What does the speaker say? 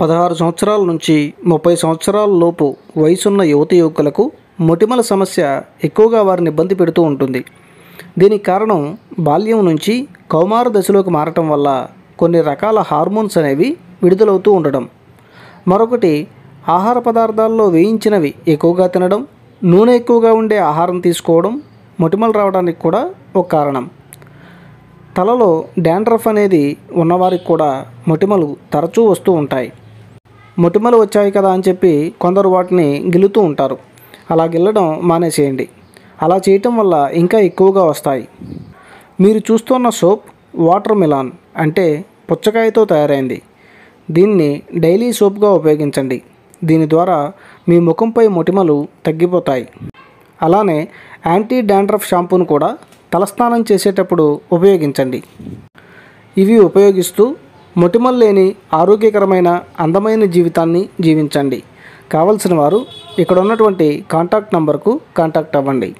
పదహారు సంవత్సరాల నుంచి ముప్పై సంవత్సరాల లోపు వయసున్న యువతి యువకులకు మొటిమల సమస్య ఎక్కువగా వారిని ఇబ్బంది పెడుతూ ఉంటుంది. దీనికి కారణం బాల్యం నుంచి కౌమార దశలోకి మారటం వల్ల కొన్ని రకాల హార్మోన్స్ అనేవి విడుదలవుతూ ఉండడం మరొకటి ఆహార పదార్థాల్లో వేయించినవి ఎక్కువగా తినడం నూనె ఎక్కువగా ఉండే ఆహారం తీసుకోవడం మొటిమలు రావడానికి కూడా ఒక కారణం. తలలో డాండ్రఫ్ అనేది ఉన్నవారికి కూడా మొటిమలు తరచూ వస్తూ ఉంటాయి. మొటిమలు వచ్చాయి కదా అని చెప్పి కొందరు వాటిని గిల్లుతూ ఉంటారు. అలా గిల్లడం మానేసేయండి. అలా చేయటం వల్ల ఇంకా ఎక్కువగా వస్తాయి. మీరు చూస్తున్న సోప్ వాటర్ మిలాన్ అంటే పుచ్చకాయతో తయారైంది. దీన్ని డైలీ సోప్గా ఉపయోగించండి. దీని ద్వారా మీ ముఖంపై మొటిమలు తగ్గిపోతాయి. అలానే యాంటీ డాండ్రఫ్ షాంపూను కూడా తలస్నానం చేసేటప్పుడు ఉపయోగించండి. ఇవి ఉపయోగిస్తూ మొటిమలు లేని ఆరోగ్యకరమైన అందమైన జీవితాన్ని జీవించండి. కావలసిన వారు ఇక్కడ ఉన్నటువంటి కాంటాక్ట్ నంబర్కు కాంటాక్ట్ అవ్వండి.